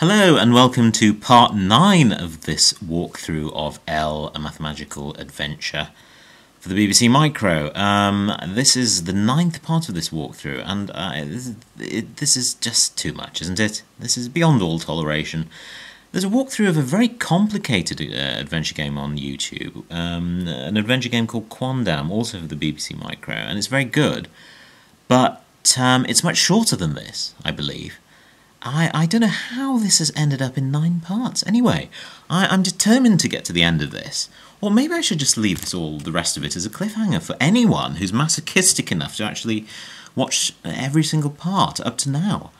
Hello and welcome to part 9 of this walkthrough of L, a Mathemagical adventure for the BBC Micro. Um, this is the ninth part of this walkthrough and uh, this, is, it, this is just too much, isn't it? This is beyond all toleration. There's a walkthrough of a very complicated uh, adventure game on YouTube, um, an adventure game called Quondam, also for the BBC Micro, and it's very good, but um, it's much shorter than this, I believe. I, I don't know how this has ended up in nine parts. Anyway, I, I'm determined to get to the end of this. Or maybe I should just leave this all, the rest of it, as a cliffhanger for anyone who's masochistic enough to actually watch every single part up to now.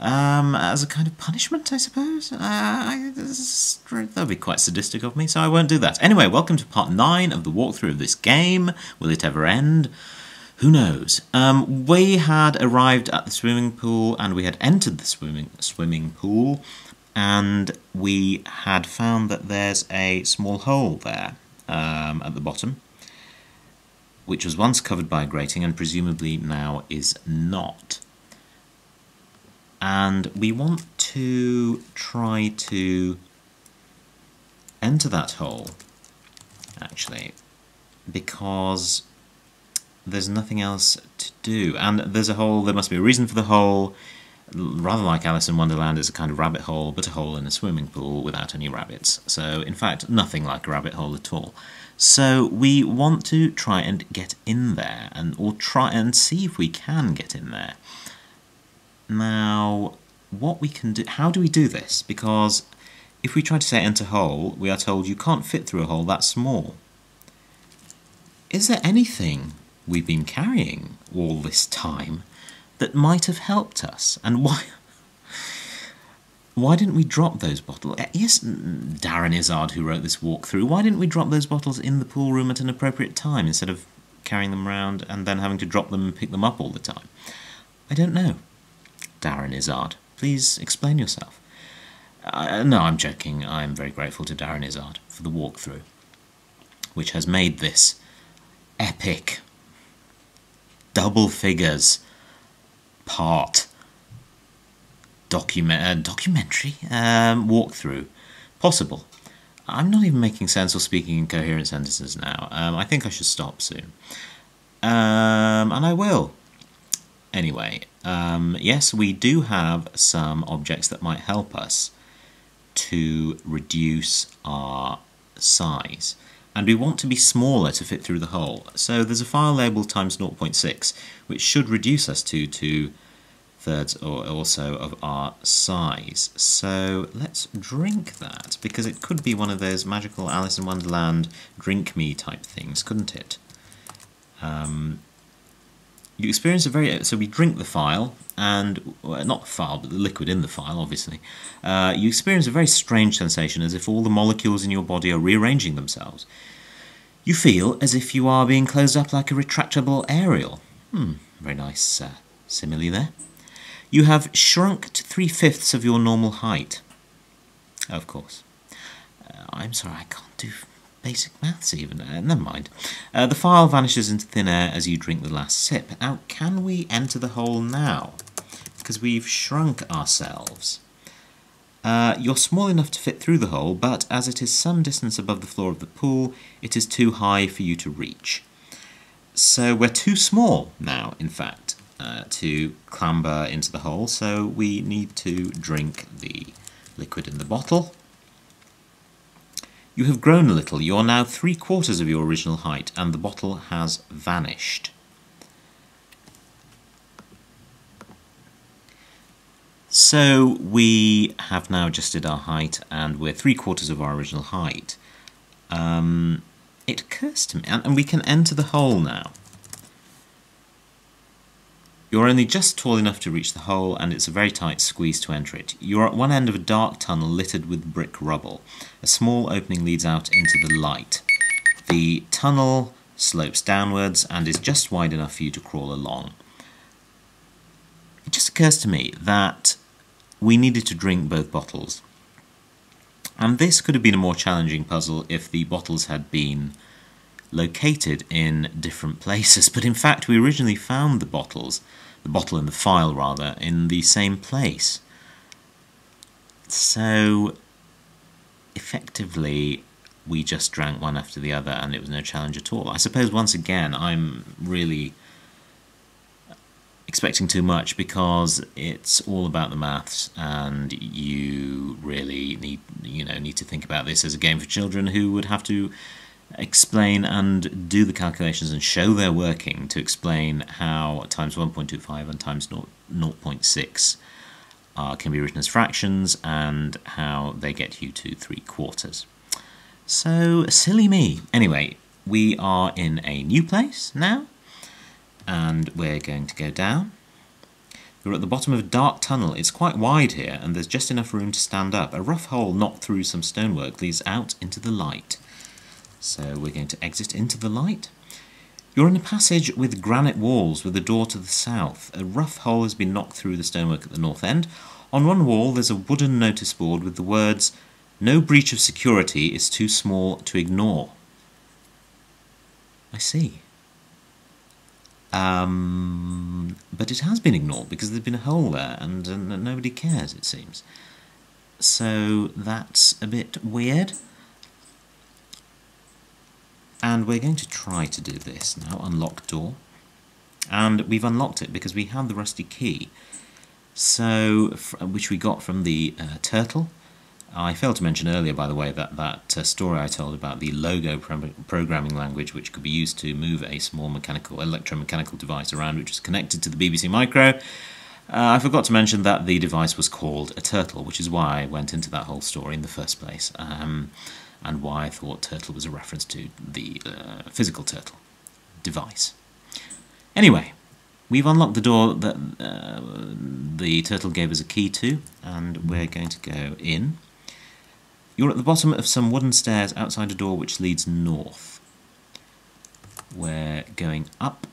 Um, as a kind of punishment, I suppose. Uh, I, that would be quite sadistic of me, so I won't do that. Anyway, welcome to part 9 of the walkthrough of this game. Will it ever end? Who knows? Um, we had arrived at the swimming pool and we had entered the swimming swimming pool, and we had found that there's a small hole there um, at the bottom, which was once covered by a grating and presumably now is not. And we want to try to enter that hole, actually, because there's nothing else to do. And there's a hole, there must be a reason for the hole. Rather like Alice in Wonderland, it's a kind of rabbit hole, but a hole in a swimming pool without any rabbits. So, in fact, nothing like a rabbit hole at all. So, we want to try and get in there, and or try and see if we can get in there. Now, what we can do, how do we do this? Because if we try to say enter hole, we are told you can't fit through a hole that small. Is there anything we've been carrying all this time that might have helped us. And why? Why didn't we drop those bottles? Eh, yes, Darren Izzard, who wrote this walkthrough, why didn't we drop those bottles in the pool room at an appropriate time instead of carrying them around and then having to drop them and pick them up all the time? I don't know. Darren Izzard, please explain yourself. Uh, no, I'm joking. I'm very grateful to Darren Izzard for the walkthrough, which has made this epic double figures part document uh, documentary um, walkthrough possible. I'm not even making sense or speaking in coherent sentences now. Um, I think I should stop soon. Um, and I will. Anyway, um, yes, we do have some objects that might help us to reduce our size and we want to be smaller to fit through the hole. So there's a phial label times 0.6, which should reduce us to 2 thirds or also of our size. So let's drink that, because it could be one of those magical Alice in Wonderland drink me type things, couldn't it? Um, you experience a very so we drink the phial and well, not the phial but the liquid in the phial obviously. Uh, you experience a very strange sensation as if all the molecules in your body are rearranging themselves. You feel as if you are being closed up like a retractable aerial. Hmm very nice uh, simile there. You have shrunk to three-fifths of your normal height. Of course. Uh, I'm sorry I can't do basic maths even. Uh, never mind. Uh, the phial vanishes into thin air as you drink the last sip. Now, can we enter the hole now? Because we've shrunk ourselves. Uh, you're small enough to fit through the hole, but as it is some distance above the floor of the pool, it is too high for you to reach. So we're too small now, in fact, uh, to clamber into the hole, so we need to drink the liquid in the bottle. You have grown a little. You are now three quarters of your original height, and the bottle has vanished. So we have now adjusted our height, and we're three quarters of our original height. Um, it occurs to me, and, and we can enter the hole now. You're only just tall enough to reach the hole and it's a very tight squeeze to enter it. You're at one end of a dark tunnel littered with brick rubble. A small opening leads out into the light. The tunnel slopes downwards and is just wide enough for you to crawl along. It just occurs to me that we needed to drink both bottles. And this could have been a more challenging puzzle if the bottles had been located in different places, but in fact we originally found the bottles the bottle and the phial rather, in the same place. So, effectively, we just drank one after the other and it was no challenge at all. I suppose once again I'm really expecting too much because it's all about the maths and you really need you know need to think about this as a game for children who would have to explain and do the calculations and show their working to explain how times 1.25 and times 0.6 uh, can be written as fractions and how they get you to 3 quarters. So, silly me. Anyway, we are in a new place now, and we're going to go down. We're at the bottom of a dark tunnel. It's quite wide here, and there's just enough room to stand up. A rough hole knocked through some stonework leads out into the light. So we're going to exit into the light. You're in a passage with granite walls with a door to the south. A rough hole has been knocked through the stonework at the north end. On one wall there's a wooden notice board with the words no breach of security is too small to ignore. I see. Um, but it has been ignored because there's been a hole there and, and nobody cares, it seems. So that's a bit weird. And we're going to try to do this now, unlock door. And we've unlocked it because we have the rusty key, so which we got from the uh, turtle. I failed to mention earlier, by the way, that that uh, story I told about the logo pro programming language, which could be used to move a small mechanical, electromechanical device around, which was connected to the BBC Micro. Uh, I forgot to mention that the device was called a turtle, which is why I went into that whole story in the first place, um, and why I thought turtle was a reference to the uh, physical turtle device. Anyway, we've unlocked the door that uh, the turtle gave us a key to, and we're going to go in. You're at the bottom of some wooden stairs outside a door which leads north. We're going up.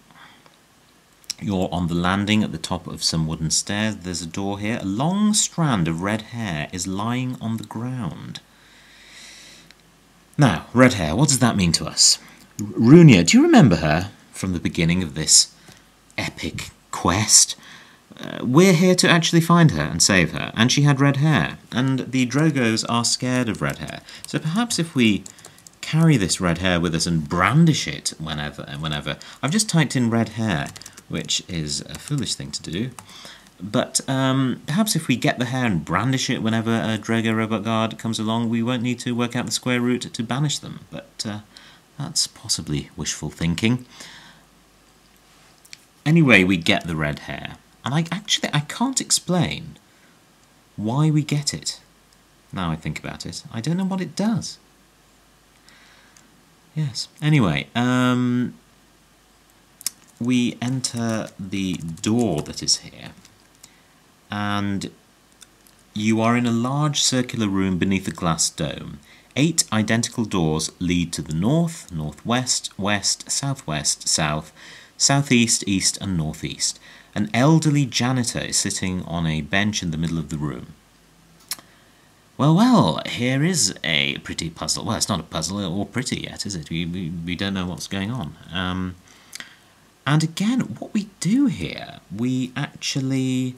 You're on the landing at the top of some wooden stairs. There's a door here. A long strand of red hair is lying on the ground. Now, red hair, what does that mean to us? Runia, do you remember her from the beginning of this epic quest? Uh, we're here to actually find her and save her, and she had red hair, and the Drogos are scared of red hair. So perhaps if we carry this red hair with us and brandish it whenever whenever. I've just typed in red hair, which is a foolish thing to do. But um, perhaps if we get the hair and brandish it whenever a Drogo Robot Guard comes along, we won't need to work out the square root to banish them. But uh, that's possibly wishful thinking. Anyway, we get the red hair. And I actually I can't explain why we get it. Now I think about it, I don't know what it does. Yes. Anyway, um, we enter the door that is here, and you are in a large circular room beneath a glass dome. Eight identical doors lead to the north, northwest, west, southwest, south, southeast, east, and northeast. An elderly janitor is sitting on a bench in the middle of the room. Well, well, here is a pretty puzzle. Well, it's not a puzzle or pretty yet, is it? We, we, we don't know what's going on. Um, and again, what we do here, we actually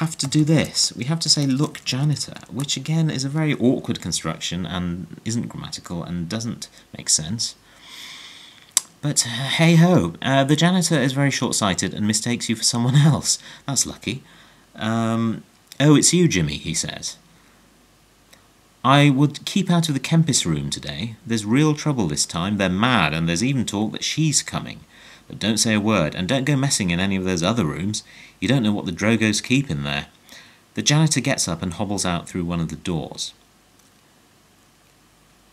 have to do this. We have to say, look, janitor, which again is a very awkward construction and isn't grammatical and doesn't make sense. But uh, hey ho, uh, the janitor is very short sighted and mistakes you for someone else. That's lucky. Um, oh, it's you, Jimmy, he says. I would keep out of the Kempis room today. There's real trouble this time. They're mad, and there's even talk that she's coming. But don't say a word, and don't go messing in any of those other rooms. You don't know what the Drogos keep in there. The janitor gets up and hobbles out through one of the doors.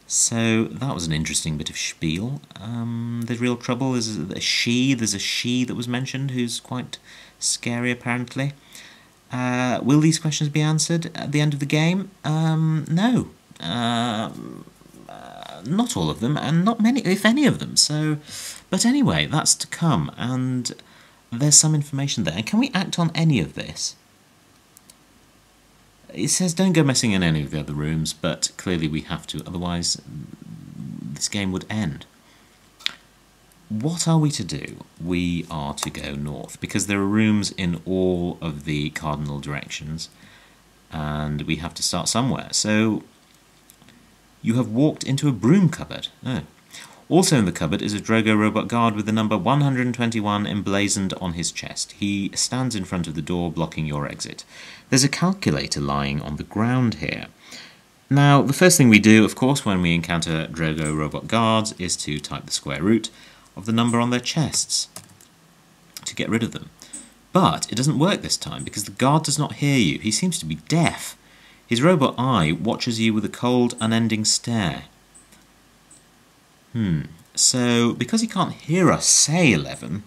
So that was an interesting bit of spiel. Um, there's real trouble. There's a she. There's a she that was mentioned who's quite scary apparently. Uh, will these questions be answered at the end of the game? Um, no. Uh, not all of them, and not many, if any of them. So, but anyway, that's to come, and there's some information there. Can we act on any of this? It says don't go messing in any of the other rooms, but clearly we have to, otherwise this game would end. What are we to do? We are to go north, because there are rooms in all of the cardinal directions, and we have to start somewhere. So you have walked into a broom cupboard. Oh. Also in the cupboard is a Drogo robot guard with the number 121 emblazoned on his chest. He stands in front of the door, blocking your exit. There's a calculator lying on the ground here. Now, the first thing we do, of course, when we encounter Drogo robot guards is to type the square root of the number on their chests to get rid of them. But it doesn't work this time because the guard does not hear you. He seems to be deaf. His robot eye watches you with a cold, unending stare. Hmm. So, because he can't hear us say 11,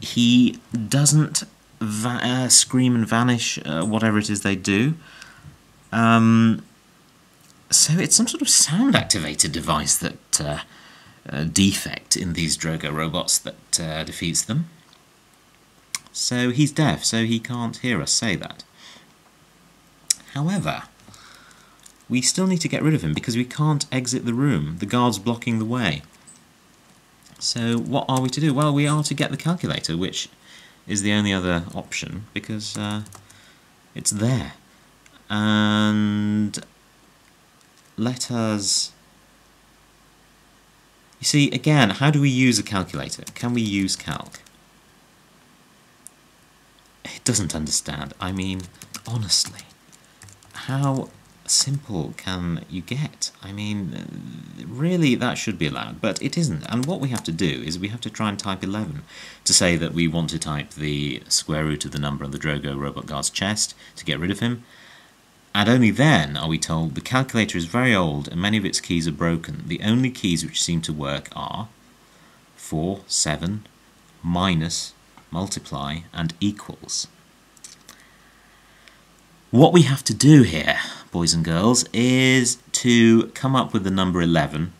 he doesn't uh, scream and vanish, uh, whatever it is they do. Um, so it's some sort of sound activated device that uh, uh, defect in these Drogo robots that uh, defeats them. So he's deaf, so he can't hear us say that. However, we still need to get rid of him because we can't exit the room. The guard's blocking the way. So what are we to do? Well, we are to get the calculator, which is the only other option because uh, it's there. And let us... You see, again, how do we use a calculator? Can we use calc? It doesn't understand. I mean, honestly, how simple can you get? I mean, really, that should be allowed, but it isn't. And what we have to do is we have to try and type 11 to say that we want to type the square root of the number on the Drogo robot guard's chest to get rid of him. And only then are we told the calculator is very old and many of its keys are broken. The only keys which seem to work are 4, 7, minus, multiply, and equals. What we have to do here, boys and girls, is to come up with the number 11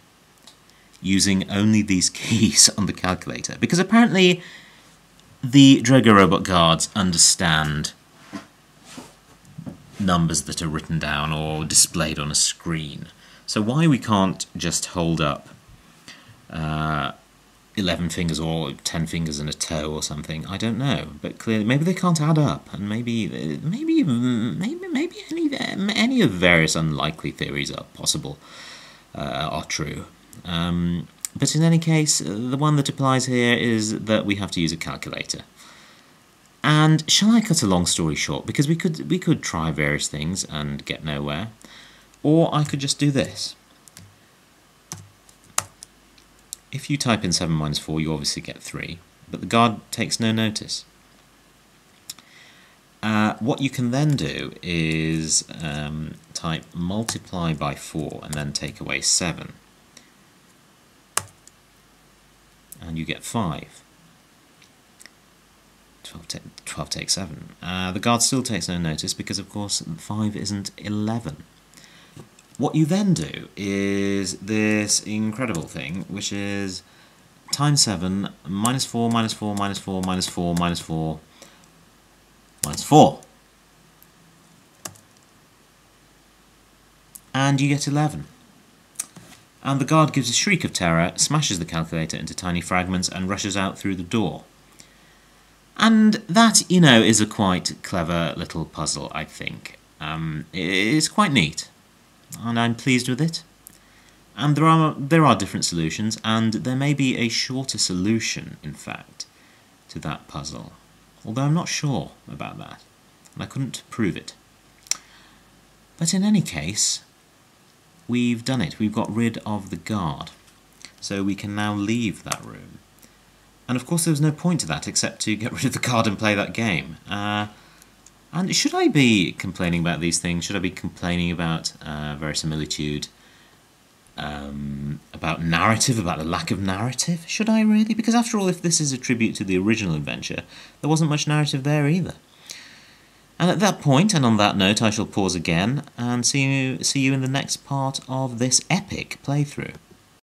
using only these keys on the calculator. Because apparently the Drogo Robot guards understand numbers that are written down or displayed on a screen. So why we can't just hold up uh, 11 fingers or 10 fingers and a toe or something, I don't know. But clearly, maybe they can't add up, and maybe, maybe, maybe, maybe any, any of the various unlikely theories are possible, uh, are true. Um, but in any case, the one that applies here is that we have to use a calculator. And shall I cut a long story short? Because we could we could try various things and get nowhere, or I could just do this. If you type in 7 minus 4, you obviously get 3, but the guard takes no notice. Uh, what you can then do is um, type multiply by 4 and then take away 7. And you get 5. 12, 12 takes 7. Uh, the guard still takes no notice because, of course, 5 isn't 11. What you then do is this incredible thing, which is times 7, minus 4, minus 4, minus 4, minus 4, minus 4, minus 4. And you get 11. And the guard gives a shriek of terror, smashes the calculator into tiny fragments, and rushes out through the door. And that, you know, is a quite clever little puzzle, I think. Um, it's quite neat, and I'm pleased with it. And there are, there are different solutions, and there may be a shorter solution, in fact, to that puzzle. Although I'm not sure about that, and I couldn't prove it. But in any case, we've done it. We've got rid of the guard. So we can now leave that room. And of course there was no point to that except to get rid of the card and play that game. Uh, and should I be complaining about these things? Should I be complaining about uh, verisimilitude? Um, about narrative, about the lack of narrative? Should I really? Because after all, if this is a tribute to the original adventure, there wasn't much narrative there either. And at that point, and on that note, I shall pause again and see you, see you in the next part of this epic playthrough.